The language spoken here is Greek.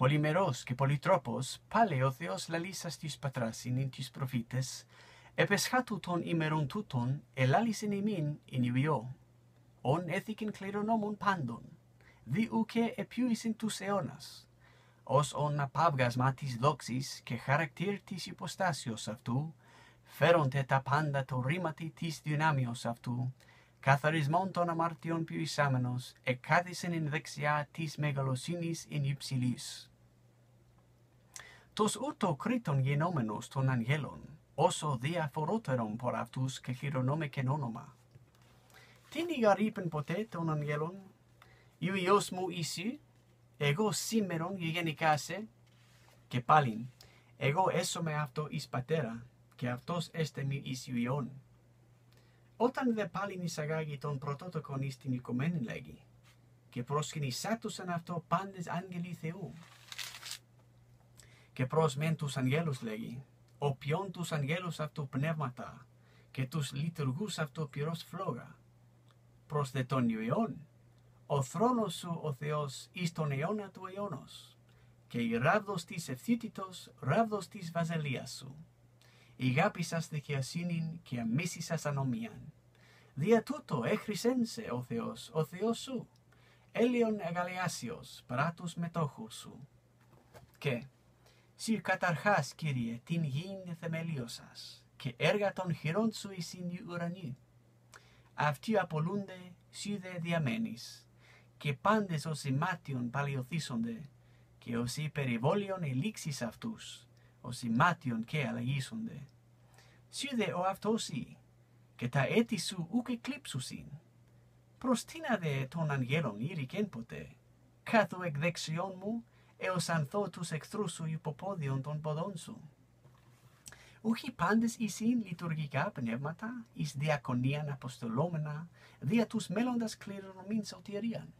Πολυμερός και πολυτρόπος, πάλε ο Θεός λαλήσας της πατράσιν εν της προφήτες, επεσχάτου των ημερών τούτων, ελάλησεν ημίν εν ιβιό. Ον έθηκεν κληρονόμων πάντων, δι ουκε επιούησεν τους αιώνας, ως ον απάβγασμα της δόξης και χαρακτήρ της υποστάσεως αυτού, φέρονται τα πάντα το ρήματι της δυνάμεως αυτού, καθαρισμόν των αμαρτιών ποιησάμενος, εκάθισεν εν δεξιά της μεγαλοσύνης εν υψηλής. Τος ούτω κρίτων γενόμενος των αγγέλων, όσο διαφορότερον por αυτούς και χειρονόμικεν όνομα. Την ηγαρήπεν ποτέ των αγγέλων, Ιωιος μου ίσου, εγώ σήμερον γηγενικάσε, και πάλιν, εγώ έσωμαι αυτό εις πατέρα, και αυτός έστε μη εις Ιωιόν. Όταν δε πάλιν εισαγάγει τον πρωτότοκον εις την οικομένη λέγει, και προσκυνησάτουσαν αυτό πάντες άγγελοι Θεού. Και προς μεν τους αγγέλους λέγει, όποιον τους αγγέλους αυτού πνεύματα, και τους λειτουργούς αυτού πυρός φλόγα. Προς δε τον Ιωιόν, ο θρόνος σου ο Θεός εις τον αιώνα του αιώνος, και η ράβδος της ευθύτητος ράβδος της βαζελίας σου. Ηγάπησας δικαιοσύνην και αμίσησας ανομίαν. Δια τούτο έχρισένσε ο Θεός, ο Θεός σου, έλιον εγαλιάσιος παρά τους μετόχους σου. Και, σύ καταρχάς, Κύριε, την γην θεμελίωσας, και έργα των χειρών σου εις in ουρανίου. Αυτοί απολούνται, σύ δε διαμένεις, και πάντες όσοι μάτιον παλιωθήσονται, και όσοι περιβόλιον ελίξεις αυτούς, όσοι μάτιον και αλλαγήσονται. Σύ δε ο αυτόσι, και τα έτη σου ουκ εκλείψουσιν. Προς τίνα δε των αγγέλων ήρικεν ποτέ, κάθου εκ δεξιών μου, έως ανθώ τους εχθρούς σου υποπόδιον των ποδών σου. Ούχι πάντες εισήν λειτουργικά πνεύματα, εις διακονίαν αποστολόμενα, δια τους μέλλοντας κληρονομήν σωτηρίαν.